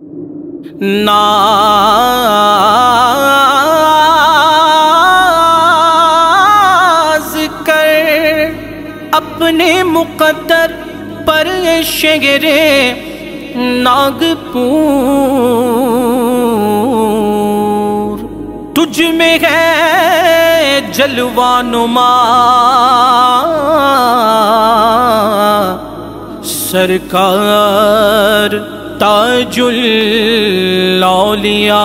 नाज कर अपने मुकद्दर पर शेरे नागपुर तुझ में है जलवानुमा। सरकार ताजुल लौलिया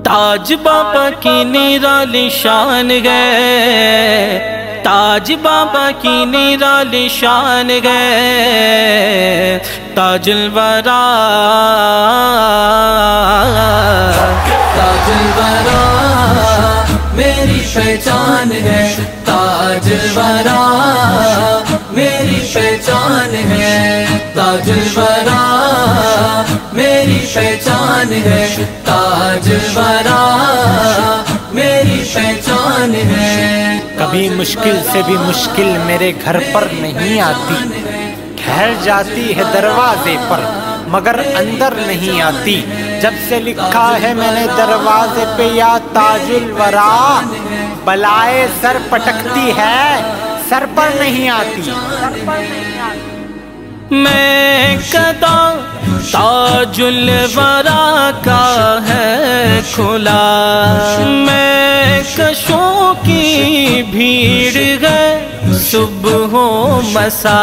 ताज बाबा की निराली शान गए। ताज बाबा की निराली शान गए। ताजुल वरा। ताजुल वरा, मेरी पहचान है। ताजुल वरा। पहचान है ताजुल वरा मेरी पहचान है ताजुल वरा मेरी पहचान है, कभी मुश्किल से भी मुश्किल मेरे घर पर नहीं आती। ठहर जाती है दरवाजे पर, मगर अंदर नहीं आती। जब से लिखा है मैंने दरवाजे पे, या ताजुल वरा, बलाए सर पटकती है सर पर नहीं आती। मैं कदा ताजुल वरा का है खुला। मैं कशों की भीड़ है सुबह हो मसा।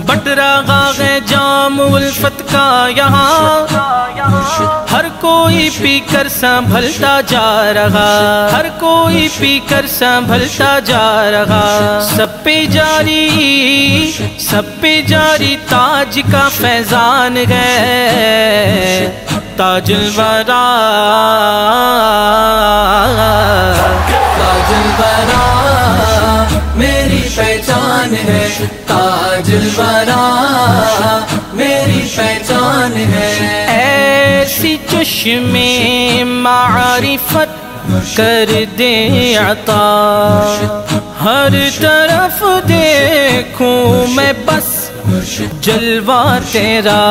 बट रहा है जाम उल्फत का यहाँ। कोई पीकर संभलता जा रहा। हर कोई पीकर संभलता जा रहा। सब पे जारी, सब पे जारी ताज का फैजान है। ताजुल वरा। ताजुल मेरी पहचान है। ताजुल मेरी पहचान है। ऐसी चश्मे मारिफत कर दे अता। हर तरफ़ देखूँ मैं बस जलवा तेरा।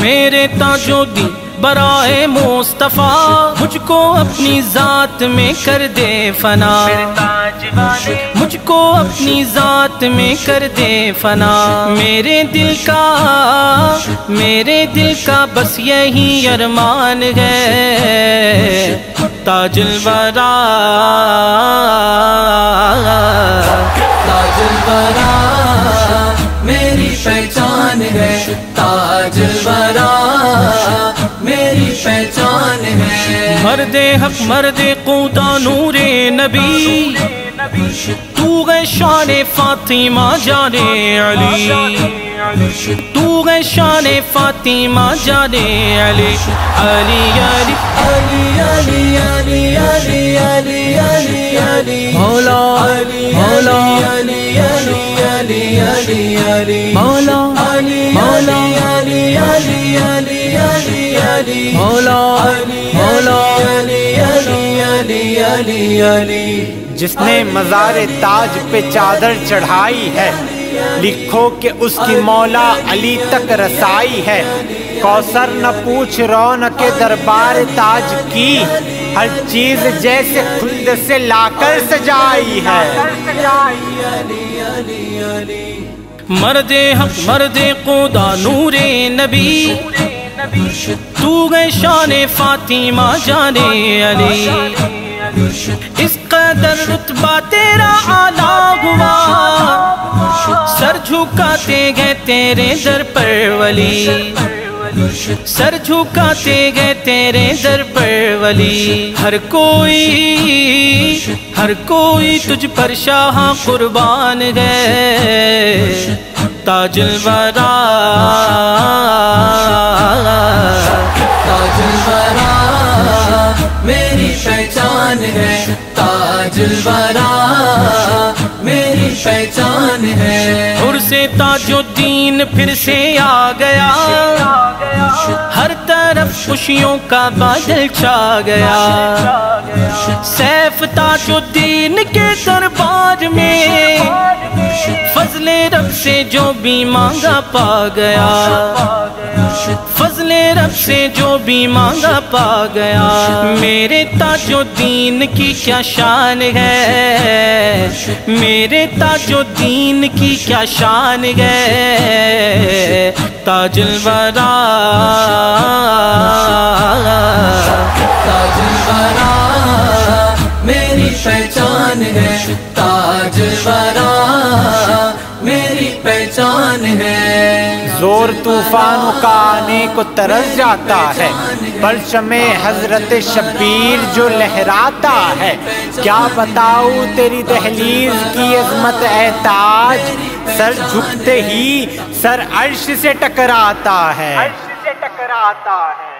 मेरे ताजो दी बराए मुस्तफ़ा, मुझको अपनी जात में कर दे फना। मुझको अपनी जात में कर दे फना। मेरे दिल का, मेरे दिल का बस यही अरमान है। ताजुल वरा ताजुल वरा, मेरी पहचान है वरा मेरी पहचान है मर्दे हक मर्दे कूदा नूरे नबी तू गए शान फातिमा जाने अली तू गए शान फातिमा जाने अली अली अली अली अली अली अली अली अली अली मौला अली अली अली अली अली मौला अली मौला अली अली अली अली अली मौला मौला अली अली अली अली अली जिसने मज़ार ताज पे चादर चढ़ाई है लिखो कि उसकी मौला अली तक रसाई है कौसर न पूछ रौन के दरबार ताज की हर चीज़ जैसे खुद से लाकर सजाई है मर्दे हक, मर्दे कोदा, नूरे नबी। तू गए शान फातिमा, जाने अली। इस कदर रुतबा तेरा आला हुआ। सर झुकाते गए तेरे दर पर वली। सर झुकाते गए तेरे दर पर वली। हर कोई हर कोई तुझ पर शाह कुर्बान गए ताजुल वरा ताजुल वरा, मेरी पहचान है। ताजुल वरा। से ताजुद्दीन फिर से आ गया। हर तरफ़ खुशियों का बादल छा गया। सैफ ताजुद्दीन के दरबार में, फजले रब से जो भी मांगा पा गया। फजले रब से जो भी मांगा पा गया। मेरे ताजो दीन की क्या शान है? मेरे ताजो दीन की क्या शान है? ताजुल वरा ताजुल वरा मेरी पहचान है। ताज वरा ज़ोर तूफानों का आने को तरस जाता है। परचम हज़रत शबीर जो लहराता है। क्या बताऊँ तेरी दहलीज की अजमत एहताज? सर झुकते ही सर अर्श से टकराता है। अर्श से टकराता है।